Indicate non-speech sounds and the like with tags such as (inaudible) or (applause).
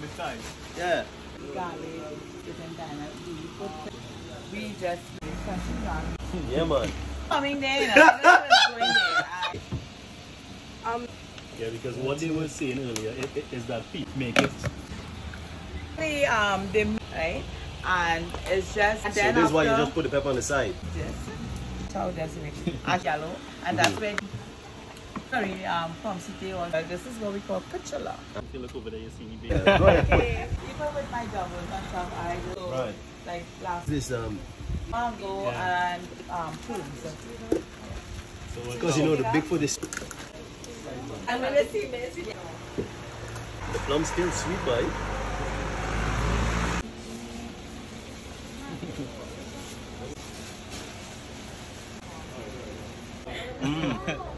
Besides. Yeah. garlic, different kind of we put we just questions Yeah, man. coming there, you know, (laughs) I going there. I, Yeah, because what they were saying earlier is, is that people make it. the um the right and it's just and So then this is why you just put the pepper on the side. this so just make (laughs) ash yellow and that's mm-hmm. where sorry, um, from city or uh, this is what we call kuchela. If you look over there, you see me being right. (laughs) (laughs) okay. Even with my doubles and stuff, I just right. like last this um mango yeah. and um prunes. So because you know the big food is. I'm gonna see this. The plum's still sweet, right? Mmm. (laughs)